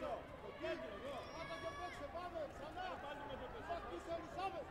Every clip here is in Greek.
Πάμε, ξανά! Πάμε, πάμε! Πάμε, πάμε! Πάμε, πάμε!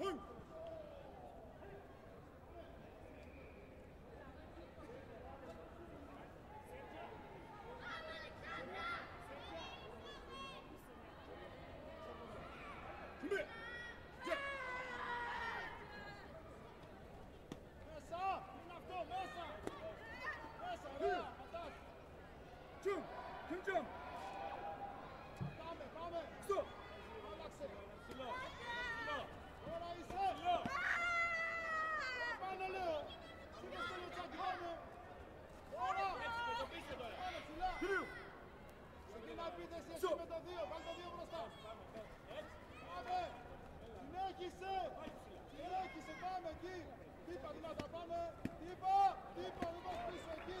준비! εσύ εκεί με το 2, βάλ το 2 μπροστά. Πάμε, συνέχισε, συνέχισε, πάμε εκεί. Τύπα, δυνατά πάμε, τύπα, τύπα, λίγο πίσω εκεί.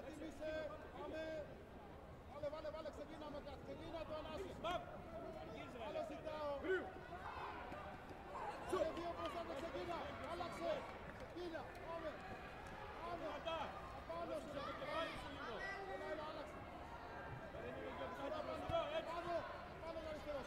Έτοιμοι είσαι, πάμε. Βάλε, βάλε, βάλε, ξεκίναμε κάτι. Ξεκίνα το ανάσχεση. Μπαμ. Άλλο ζητάω. Βάλε δύο μπροστά το ξεκίνα. Άλλαξε. Ξεκίνα, πάμε. Πάμε. Απάνω σου. Έλα, έλα, άλλαξε. Πάνω, πάνω, πάνω, αριστερός.